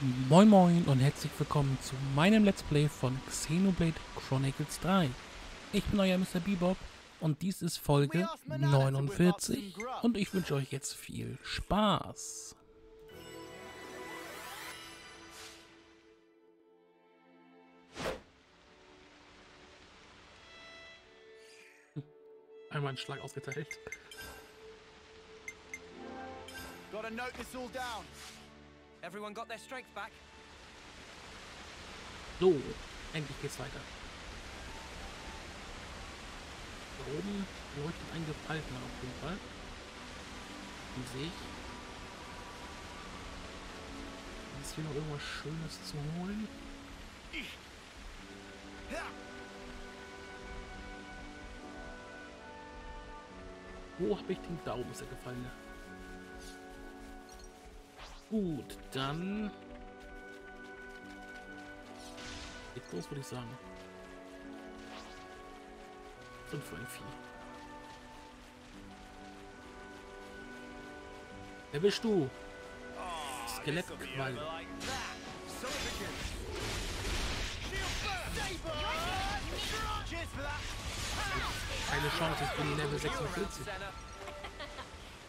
Moin Moin und herzlich willkommen zu meinem Let's Play von Xenoblade Chronicles 3. Ich bin euer Mr. Bebop und dies ist Folge 49 und ich wünsche euch jetzt viel Spaß. Einmal einen Schlag ausgeteilt. Gotta note this all down. Everyone got their strength back? So, endlich geht's weiter. Da oben leuchtet ein Gefaltener auf jeden Fall. Den sehe ich. Ist hier noch irgendwas Schönes zu holen? Wo habe ich den? Da oben ist der Gefallene. Gut, dann... Geht's los, würde ich sagen. Fünf für ein Vieh. Wer bist du? Skelettquall. That. Keine Chance, ich bin Level 46. Senna.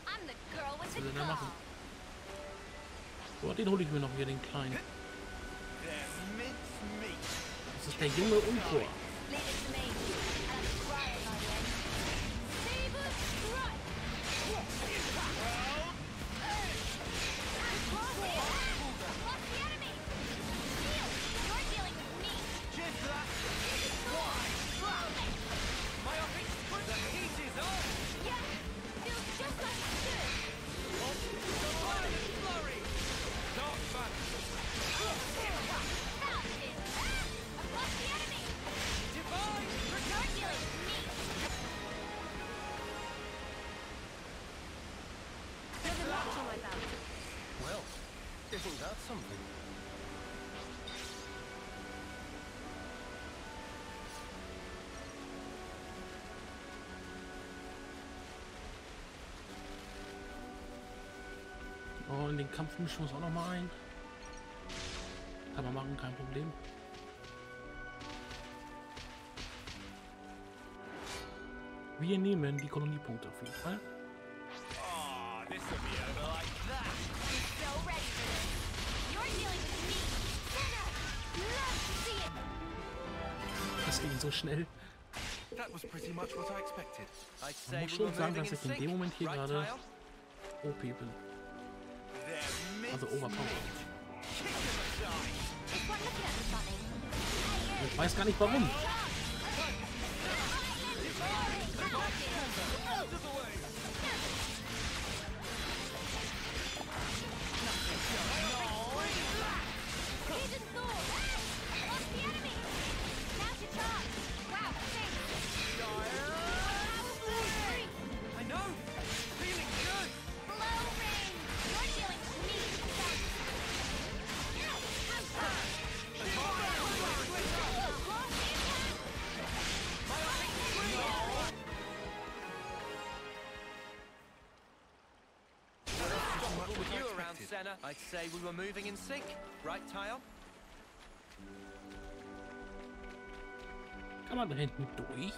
I'm the girl with Was will er da machen? So, den hole ich mir noch wieder, den kleinen. Das ist der junge Unkor. Den Kampf mischen wir uns auch noch mal ein. Kann man machen, kein Problem. Wir nehmen die Koloniepunkte auf jeden Fall. Das ging so schnell. Ich muss schon sagen, dass ich in dem. Moment hier gerade? OP bin. Also overpowered. Ich weiß gar nicht warum. Senna, I'd say we were moving in sync. Right, Tile? Kann man da hinten durch?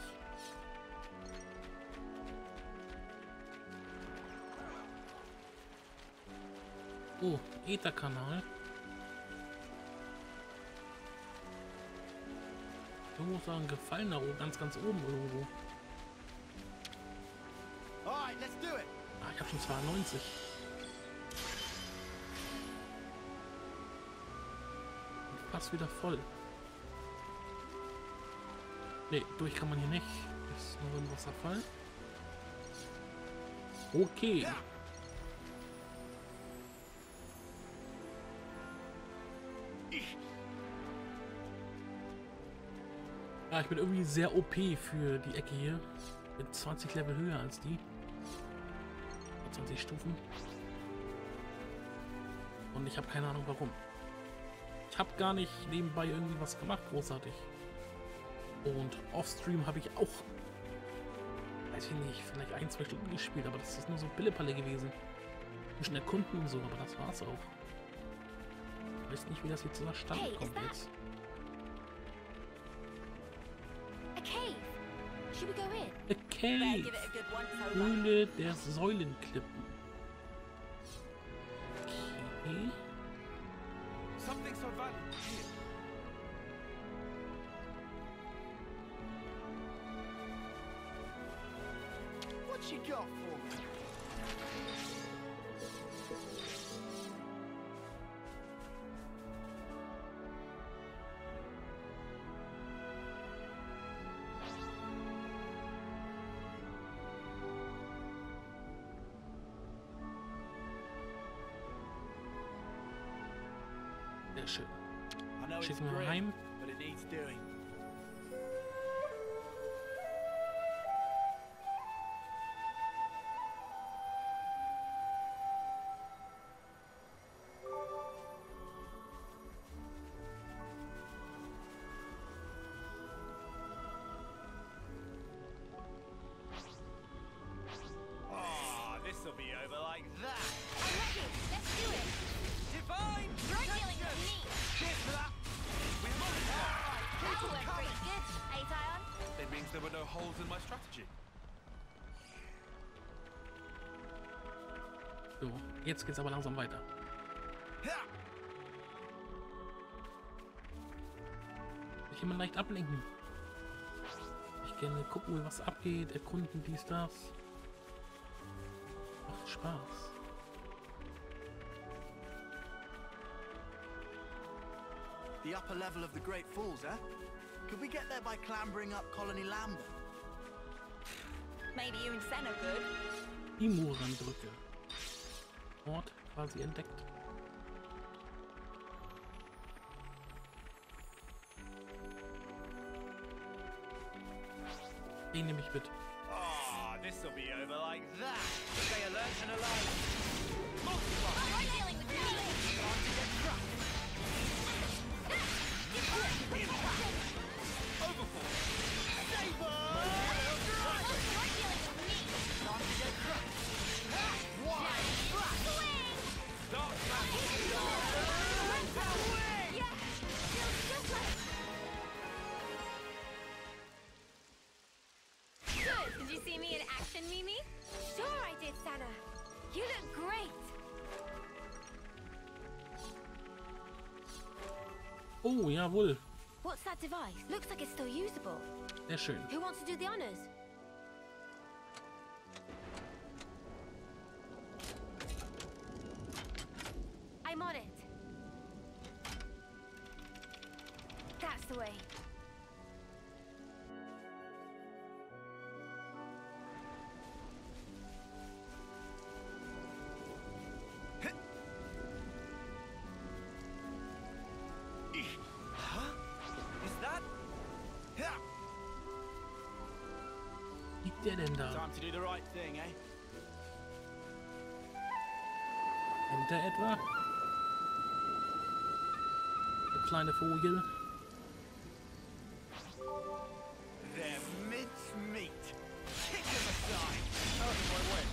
Oh, Etherkanal. Du musst sagen, gefallen da oben, ganz, ganz oben irgendwo. All right, let's do it. Ah, ich hab schon 92. Fast wieder voll. Ne, durch kann man hier nicht. Ist nur ein Wasserfall. Okay. Ja, ich bin irgendwie sehr OP für die Ecke hier. Mit 20 Level höher als die. 20 Stufen. Und ich habe keine Ahnung warum. Ich habe gar nicht nebenbei irgendwie was gemacht, großartig. Und offstream habe ich auch, weiß ich nicht, vielleicht ein, zwei Stunden gespielt, aber das ist nur so Pillepalle gewesen. Bisschen erkunden und so, aber das war's auch. Ich weiß nicht, wie das jetzt zustande Hey, is kommt jetzt. A cave. Should Sehr schön. I know it's Schicken wir grim, heim. but it needs doing. Jetzt geht's aber langsam weiter. Ich kann man leicht ablenken. Ich gerne gucken, was abgeht, erkunden dies, das. Macht Spaß. The upper level of the Great Falls, eh? Could we get there by clambering up Colony Lambert? Maybe you and Senna could. Die Moranbrücke. Ort quasi entdeckt. Den nehme ich mit. Oh, this'll be over like that. Stay alert and alive. Oh, jawohl. What's that device? Looks like it's still usable. Sehr schön. Who wants to do the honors? Der? Time to do the right thing, eh? Kennt er etwa? Der kleine Vogel. They're mince meat. Kick him aside. Out of my way.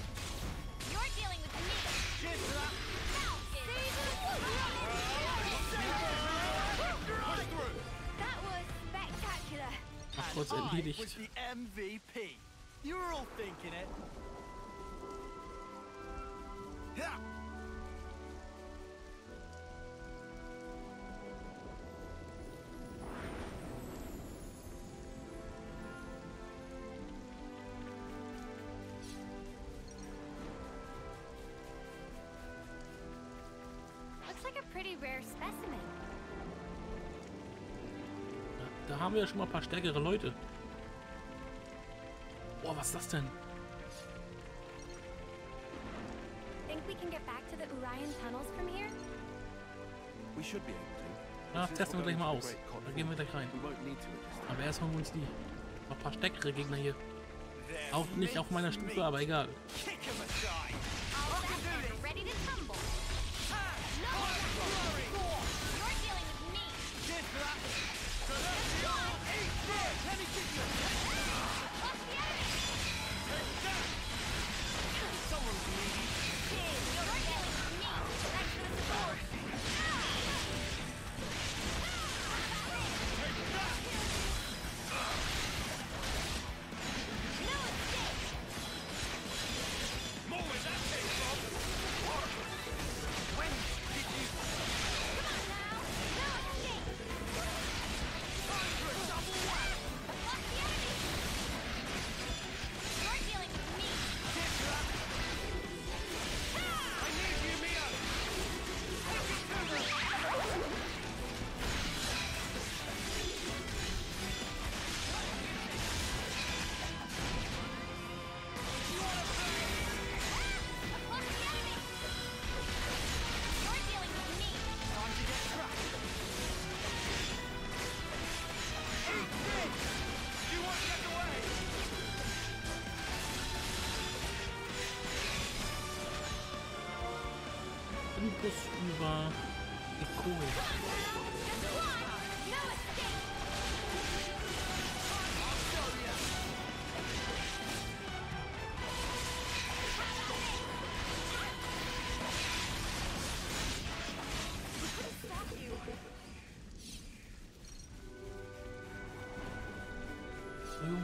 You're dealing with me. Cheers for that. Now, Push through. That was spectacular. Ach, I was erledigt. the MVP. You were all thinking it. Ja. Looks like a pretty rare specimen. Da haben wir ja schon mal ein paar stärkere Leute. Be able to. Ja, Since testen wir gleich mal aus. to the Great Da Cod gehen wir gleich rein. Aber erst holen wir uns die. Noch ein paar stärkere Gegner hier. Auch nicht auf meiner Stufe, aber egal.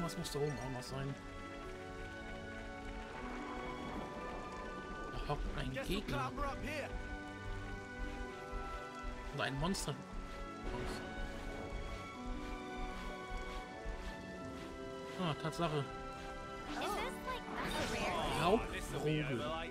Irgendwas muss da oben auch noch sein. Da hockt ein Gegner oder ein Monster. Ah, Tatsache. Raubvogel. Like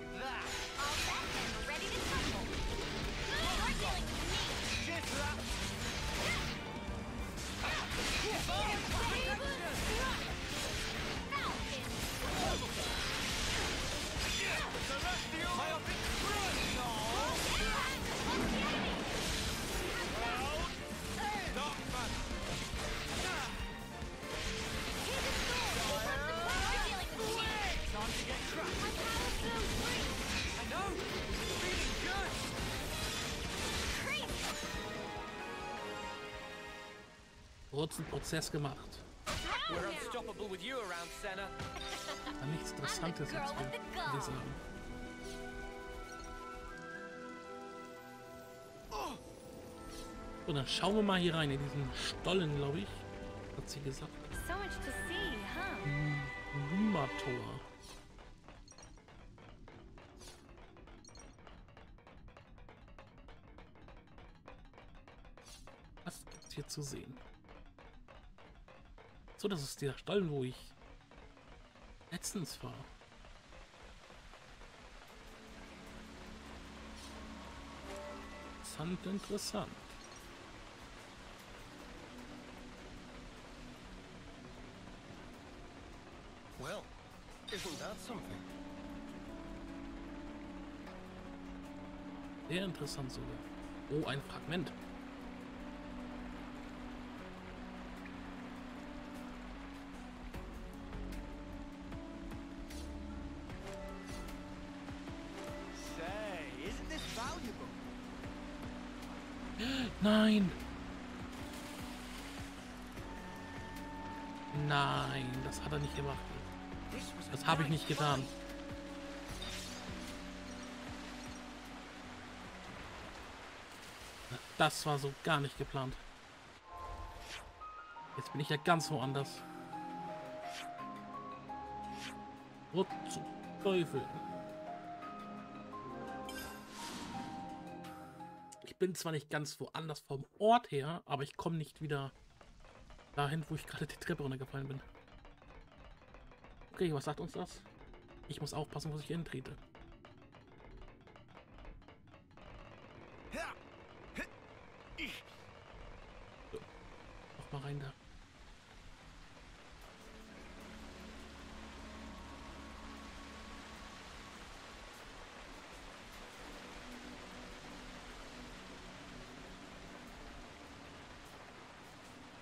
Kurzen Prozess gemacht. We're unstoppable with you around, Senna. War nichts Interessantes will gun. ich sagen. So, dann schauen wir mal hier rein in diesen Stollen, glaube ich. Hat sie gesagt. So much to see, huh? Lumator. Was gibt's hier zu sehen? So, das ist der Stall, wo ich letztens war. Interessant, interessant. Well, isn't that something? Sehr interessant sogar. Oh, ein Fragment. Nein! Nein, das hat er nicht gemacht. Das habe ich nicht getan. Das war so gar nicht geplant. Jetzt bin ich ja ganz woanders. What zum Teufel? Ich bin zwar nicht ganz woanders vom Ort her, aber ich komme nicht wieder dahin, wo ich gerade die Treppe runtergefallen bin. Okay, was sagt uns das? Ich muss aufpassen, wo ich hintrete. Ja. Mach mal rein da.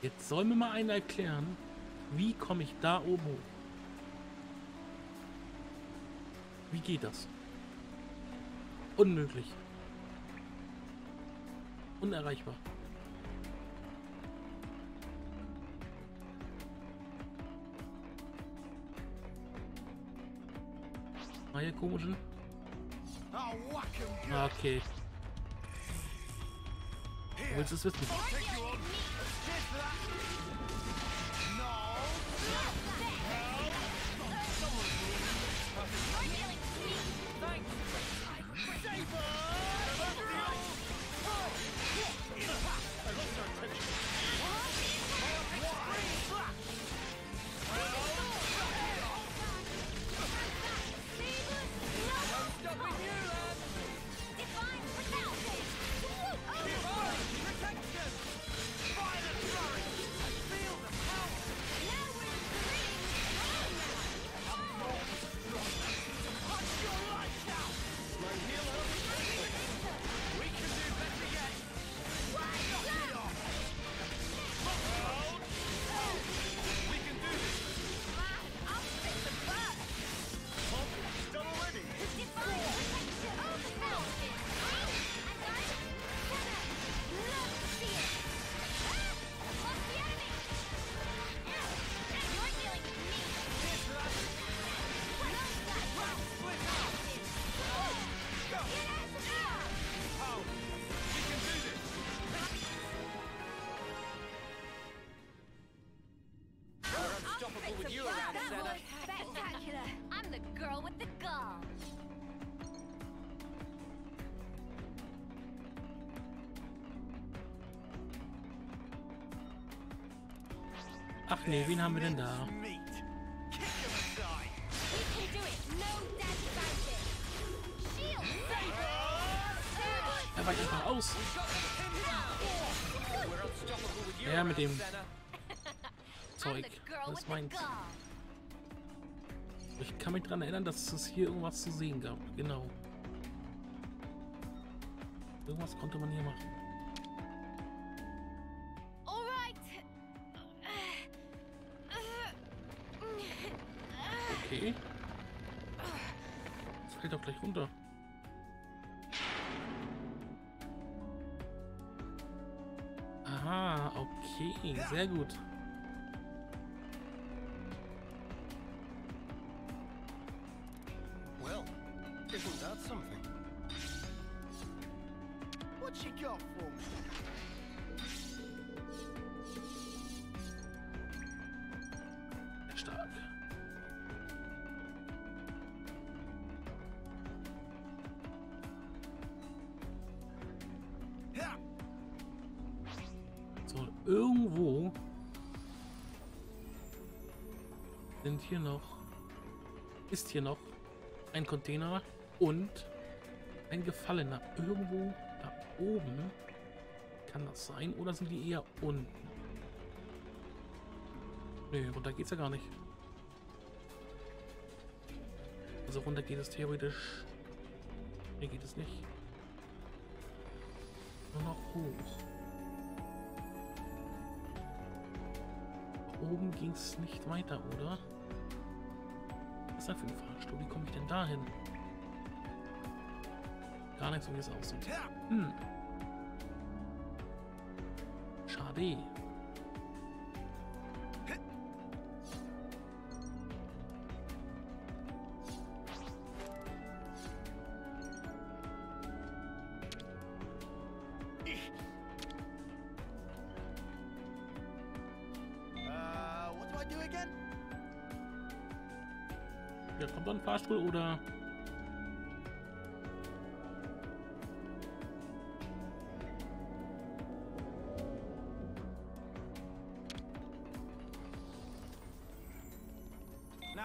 Jetzt soll mir mal einer erklären, wie komme ich da oben hoch? Wie geht das? Unmöglich. Unerreichbar. Neue komischen. Oh, whack 'em good. Ah, Okay. Du willst es wissen? Saber! Nee, wen haben wir denn da? Er weicht einfach aus. Ja, mit dem Zeug. Das ist meins. Ich kann mich daran erinnern, dass es hier irgendwas zu sehen gab. Genau. Irgendwas konnte man hier machen. Okay. Das fällt doch gleich runter. Aha, okay, sehr gut. Hier noch ein Container und ein Gefallener. Irgendwo da oben kann das sein oder sind die eher unten? Nö, runter geht's ja gar nicht. Also runter geht es theoretisch. Hier geht es nicht. Nur noch hoch. Oben ging es nicht weiter, oder? Was ist das für ein Fahrstuhl? Wie komme ich denn da hin? Gar nicht so, wie es aussieht. Hm. Schade.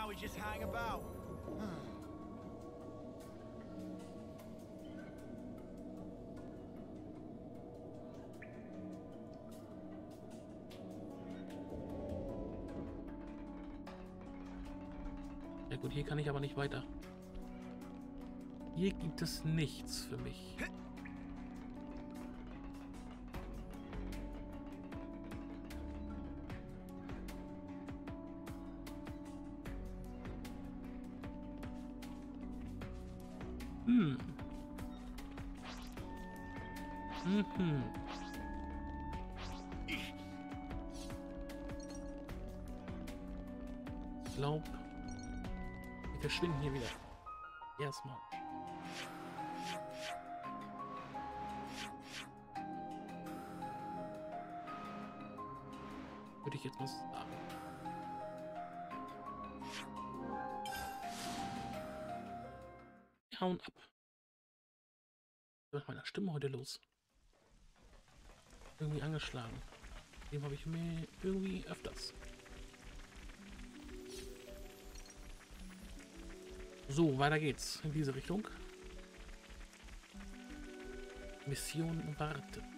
Now we just hang about. Ja gut, hier kann ich aber nicht weiter. Hier gibt es nichts für mich. Verschwinden hier wieder. Erstmal. Würde ich jetzt mal sagen. Wir hauen ab. Was ist mit meiner Stimme heute los? Irgendwie angeschlagen. Dem habe ich mir irgendwie öfters. So, weiter geht's in diese Richtung. Mission warten.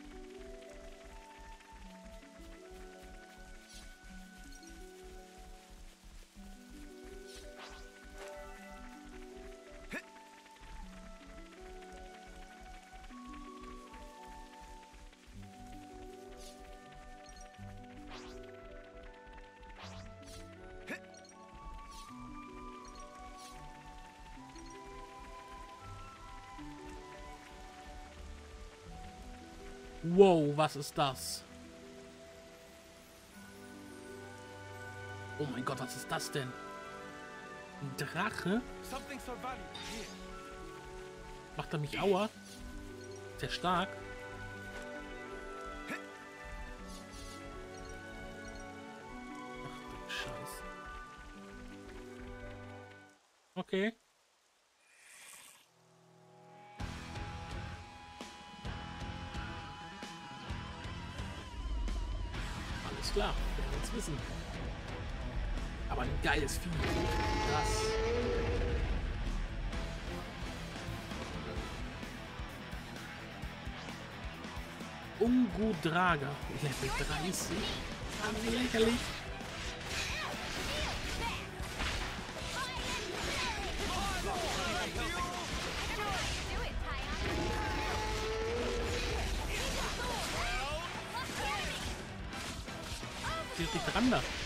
Wow, was ist das? Oh mein Gott, was ist das denn? Ein Drache? Macht er mich Aua? Sehr stark. Ach du Scheiße. Okay. Klar, wir es wissen. Aber ein geiles Vieh. Krass. Ungu Draga, Level 30. Ah, lächerlich. Nicht dran da.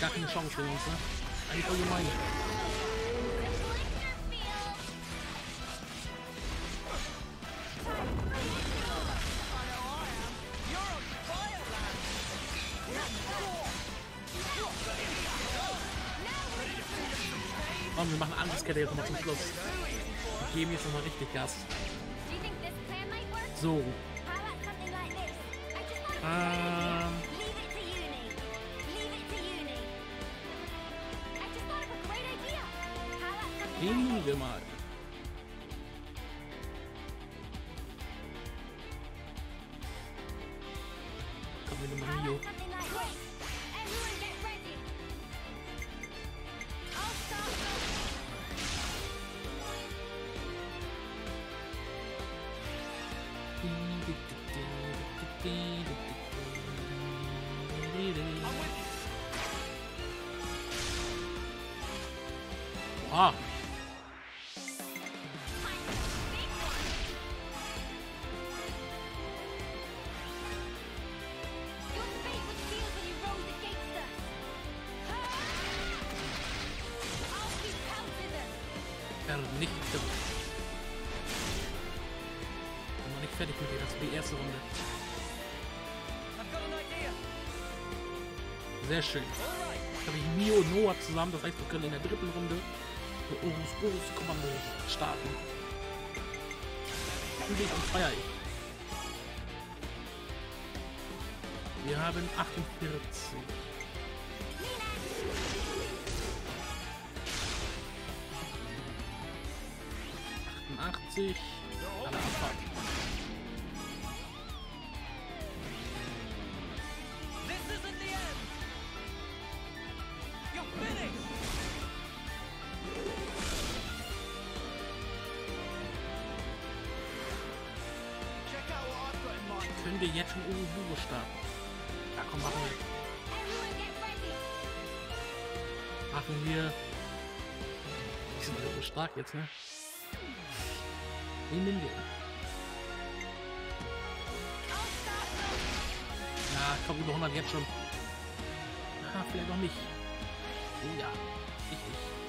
Gar keine Chance für uns, ne? Eigentlich voll gemein. Komm, wir machen Angriffskette jetzt nochmal zum Schluss. Wir geben jetzt nochmal richtig Gas. So. How How about something fertig mit dir, das ist die erste Runde. Sehr schön. Jetzt habe ich Mio und Noah zusammen, das heißt, wir können in der dritten Runde für Orus Orus Kommando starten. Üblich und feier ich. Wir haben 48. 88. Können wir jetzt schon Orus starten? Ja, komm, machen wir. Machen wir. Die sind alle so stark jetzt, ne? Wen nehmen wir? Ja, ich glaube über 100 jetzt schon. Ah, vielleicht noch nicht. Oh ja, richtig.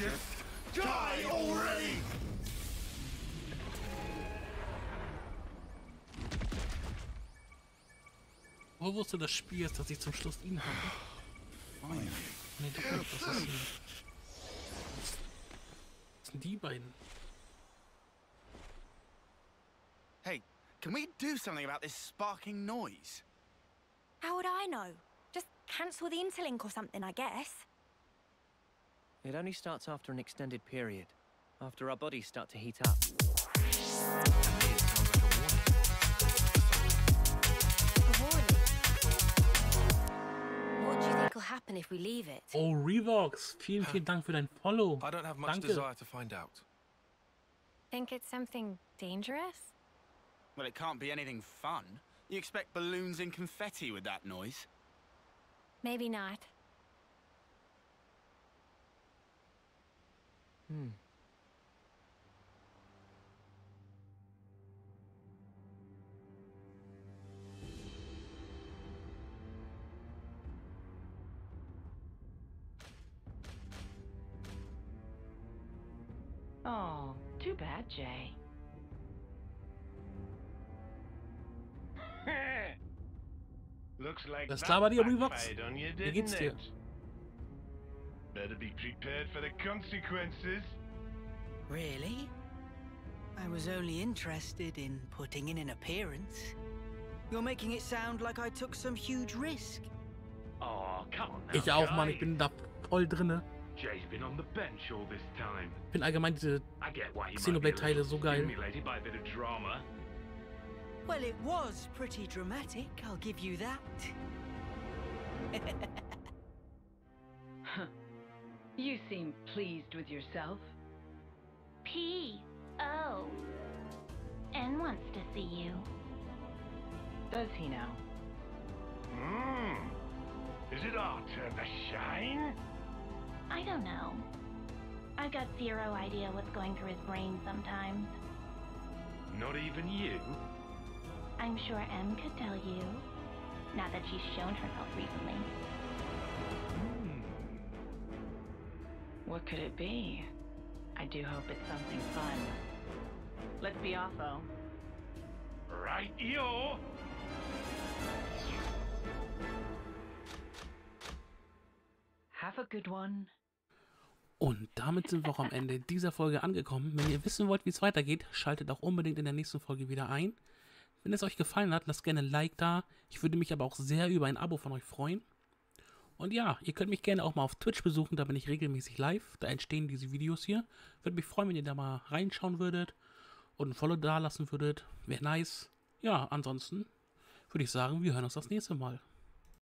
You just die already? Wo wusste das Spiel jetzt, dass ich zum Schluss ihn habe? Nee, doch nicht. Das ist ein... Das sind die beiden. Hey, can we do something about this sparking noise? How would I know? Just cancel the interlink or something, I guess. It only starts after an extended period, after our bodies start to heat up. What do you think will happen if we leave it? Oh, Revox, vielen, vielen Dank für dein Follow. I don't have much Danke. desire to find out. Think it's something dangerous? Well, it can't be anything fun. You expect balloons and confetti with that noise? Maybe not. Hmm. Oh, too bad, Jay. Looks like that labert ihr, you, Wie geht's dir? it? Better be prepared for the consequences. Really? I was only interested in putting in an appearance. You're making it sound like I took some huge risk. Oh, come on now, Ich auch, Mann. Ich bin da voll drinne. Jay's been on the bench all this time. bin allgemein diese I get why Xenoblade-Teile might be a so geil. by a bit of drama. Well, it was pretty dramatic, I'll give you that. You seem pleased with yourself. P. O. N wants to see you. Does he now? Hmm. Is it our turn to shine? I don't know. I've got zero idea what's going through his brain sometimes. Not even you? I'm sure M could tell you. Now that she's shown herself recently. What could it be? I do hope it's something fun. Let's be off, though. Right, yo. Have a good one. Und damit sind wir auch am Ende dieser Folge angekommen. Wenn ihr wissen wollt, wie es weitergeht, schaltet auch unbedingt in der nächsten Folge wieder ein. Wenn es euch gefallen hat, lasst gerne ein Like da. Ich würde mich aber auch sehr über ein Abo von euch freuen. Und ja, ihr könnt mich gerne auch mal auf Twitch besuchen, da bin ich regelmäßig live. Da entstehen diese Videos hier. Würde mich freuen, wenn ihr da mal reinschauen würdet und ein Follow da lassen würdet. Wäre nice. Ja, ansonsten würde ich sagen, wir hören uns das nächste Mal.